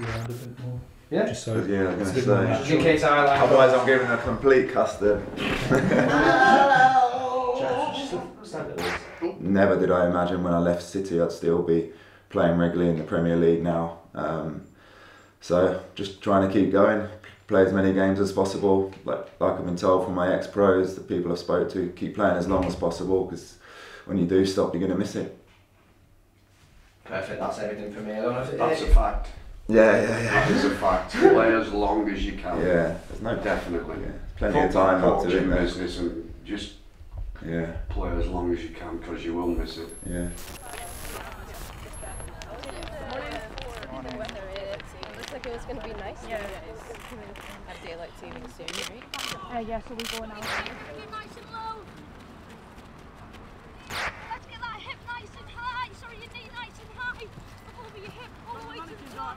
you around a bit more. Yeah. Just so Yeah, I was it's a gonna say. Just in case I like. Otherwise, I'm giving a complete custard. Never did I imagine when I left City I'd still be playing regularly in the Premier League now. Um, so just trying to keep going, play as many games as possible. Like like I've been told from my ex pros, the people I've spoke to, keep playing as long as possible because when you do stop, you're going to miss it. Perfect. That's everything for me. I don't know if it, That's a fact. Yeah, yeah, That is a fact. Play as long as you can. Yeah, there's no Definitely. Yeah, plenty of time not to Coaching do business and just Yeah, play as long as you can because you will miss it. yeah. The weather is. It looks like it was going to be nice. Yeah, it is. Have daylight savings soon, right? Uh, yeah, so we go now. Get nice and low. Let's get that hip nice and high. Sorry, your knee nice and high. Up over your hip, all the way to the top.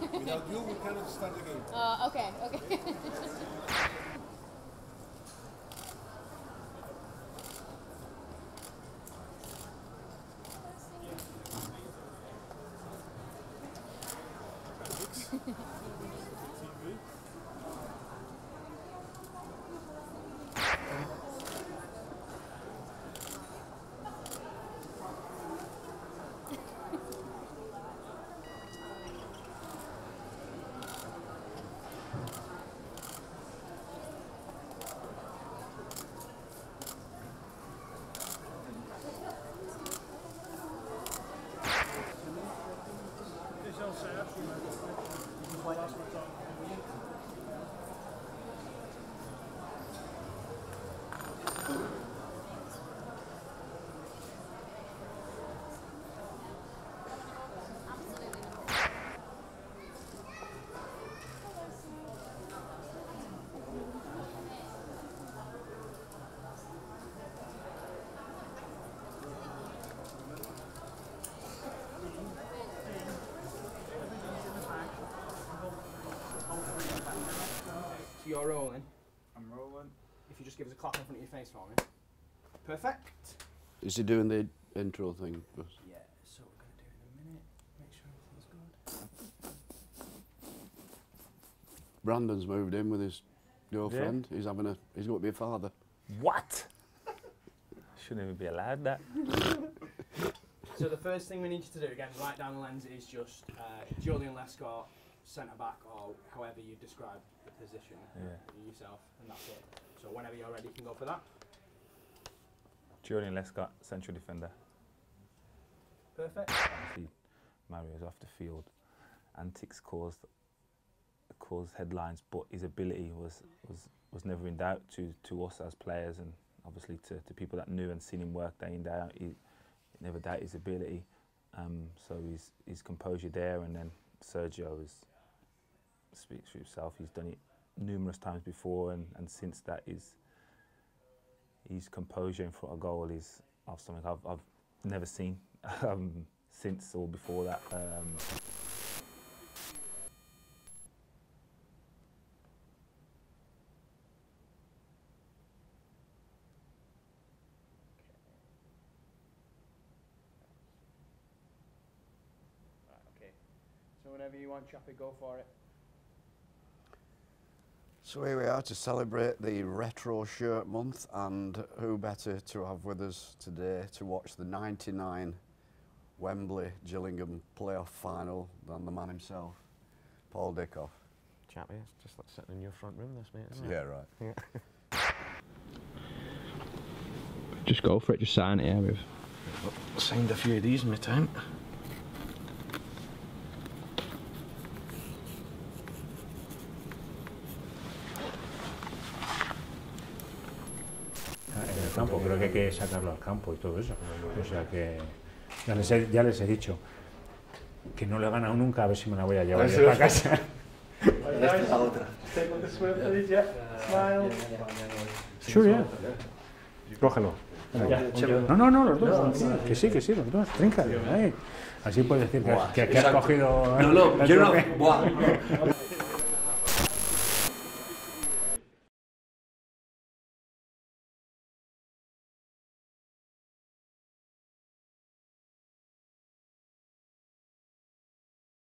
Without you, we cannot start the game. Uh, okay, okay. you're rolling. I'm rolling. If you just give us a clap in front of your face for me. Perfect. Is he doing the intro thing? first? Yeah, so we're going to do it in a minute. Make sure everything's good. Brandon's moved in with his girlfriend. He's having a. He's going to be a father. What? Shouldn't even be allowed that. So the first thing we need you to do, again, write down the lens, is just uh, Joleon Lescott, centre back, or however you describe the position Yeah. yourself, and that's it. So whenever you're ready, you can go for that. Joleon Lescott, central defender. Perfect. Mario's off the field. Antics caused caused headlines, but his ability was was, was never in doubt to, to us as players, and obviously to, to people that knew and seen him work day in day out. He, he never doubted his ability. Um, so his his composure there, and then Sergio is speaks for himself. He's done it numerous times before, and, and since that, his his composure in front of goal is of something I've, I've never seen um, since or before that. Um. So whenever you want, Chappy, go for it. So here we are to celebrate the Retro Shirt Month, and who better to have with us today to watch the 99 Wembley Gillingham playoff final than the man himself, Paul Dickov. Chappy, it's just like sitting in your front room, this mate. Isn't Yeah, it? right. Just go for it, just sign it, yeah. We've Signed a few of these in my time. El campo, creo que hay que sacarlo al campo y todo eso. O sea que ya les he, ya les he dicho que no le gana nunca, a ver si me la voy a llevar yo para casa. Esta es la otra. Sure, yeah. Cógelo. No, no, no, los dos. Que sí, que sí, los dos. Ahí. Así puedes decir que, que- que has cogido. No, no, el yo no.